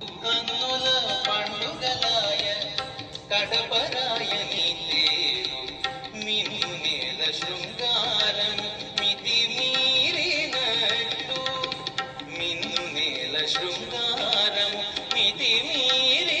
കന്നുല പണ്ടുകളായ കടപരായ നീ തേടും ശൃംഗാരം മിതി മീറി നട്ടു ശൃംഗാരം മിതി മീറി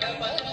படபல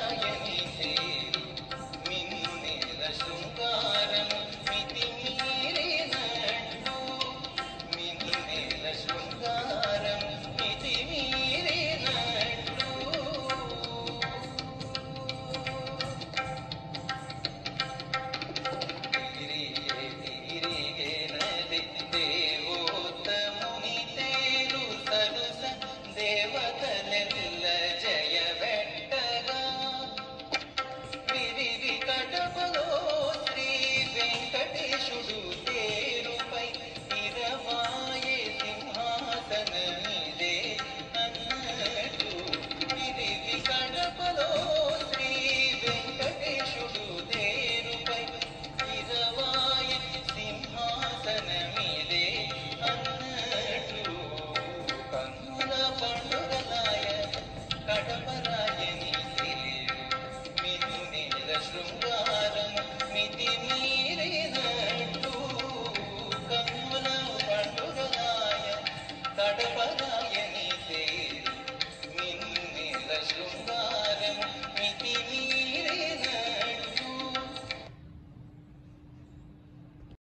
నడపద